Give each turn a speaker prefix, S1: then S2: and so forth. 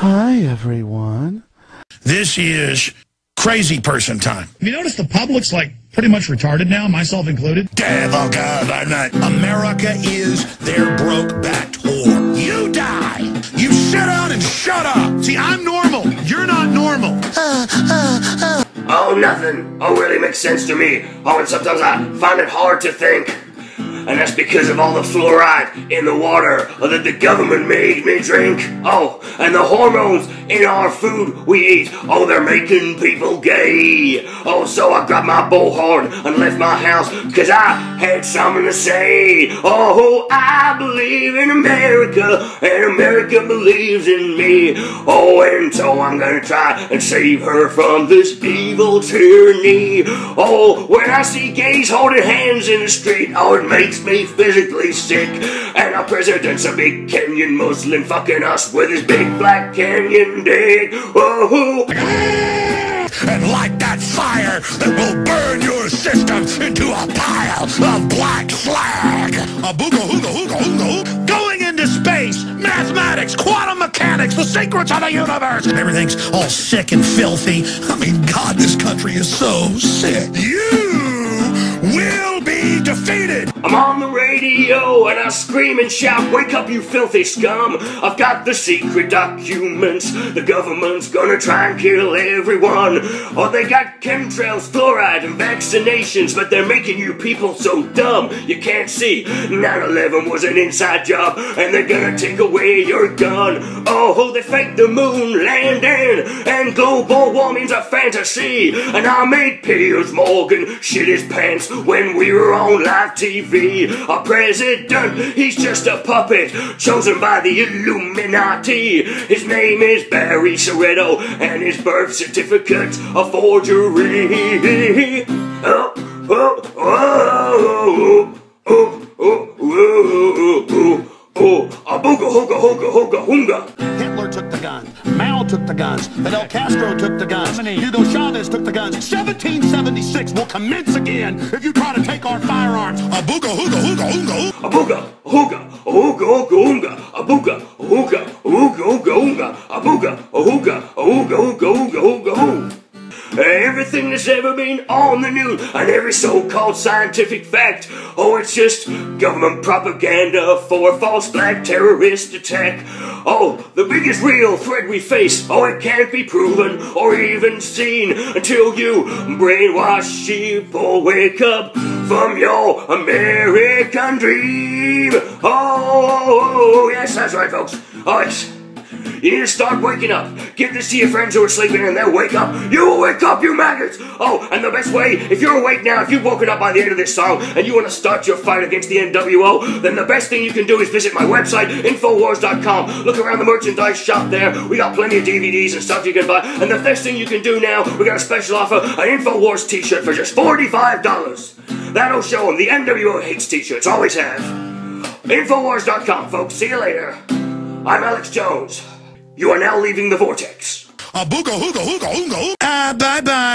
S1: Hi, everyone.
S2: This is crazy person time.
S3: Have you noticed the public's like pretty much retarded now, myself included?
S2: Devil God, I'm not. America is their broke back whore. You die. You sit down and shut up.
S3: See, I'm normal. You're not normal.
S4: Oh, nothing. Oh, really makes sense to me. Oh, and sometimes I find it hard to think. And that's because of all the fluoride in the water that the government made me drink. Oh, and the hormones in our food we eat. Oh, they're making people gay. Oh, so I grabbed my bullhorn and left my house because I had something to say. Oh, I believe in America and America believes in me. Oh, and so I'm gonna try and save her from this evil tyranny. Oh, when I see gays holding hands in the street, oh, it makes me physically sick. And our president's a big Kenyan Muslim fucking us with his big black Kenyan dick. Oh,
S2: And light that fire that will burn your system into a pile of black slag. A booga hooga hooga hooga. Going into space, mathematics, quantum mechanics, the secrets of the universe. Everything's all sick and filthy. I mean, God, this country is so sick. You.
S4: I'm on the radio and I scream and shout, Wake up, you filthy scum! I've got the secret documents. The government's gonna try and kill everyone. Oh, they got chemtrails, fluoride, and vaccinations, but they're making you people so dumb you can't see. 9 11 was an inside job, and they're gonna take away your gun. Oh, they faked the moon landing, and global warming's a fantasy. And I made Piers Morgan shit his pants when we were on live TV. Our president, he's just a puppet chosen by the Illuminati. His name is Barry Soetoro, and his birth certificate's a forgery. Oh, oh, oh, oh, oh, oh, oh, oh, oh, a booga hooga hooga hooga hoonga.
S5: Hitler took guns. Fidel Castro took the guns. Hugo Chavez took the guns. 1776 will commence again if you try to take our firearms.
S2: A booga hooga hooga hooga.
S4: A booga, hooga, hooga, hooga. A booga, hooga, hooga, hooga, Uh, everything that's ever been on the news and every so-called scientific fact, oh, it's just government propaganda for a false black terrorist attack. Oh, the biggest real threat we face, oh, it can't be proven or even seen until you brainwash people wake up from your American dream. Oh, oh, oh, oh yes, that's right, folks. Oh, yes. You need to start waking up. Give this to your friends who are sleeping and they'll wake up. You will wake up, you maggots! Oh, and the best way, if you're awake now, if you've woken up by the end of this song and you want to start your fight against the NWO, then the best thing you can do is visit my website, Infowars.com. Look around the merchandise shop there. We got plenty of DVDs and stuff you can buy. And the best thing you can do now, we got a special offer, an Infowars t-shirt for just $45. That'll show them the NWO hates t-shirts, always have. Infowars.com, folks. See you later. I'm Alex Jones. You are now leaving the vortex.
S2: A booga hooga hooga hooga. Ah, bye bye.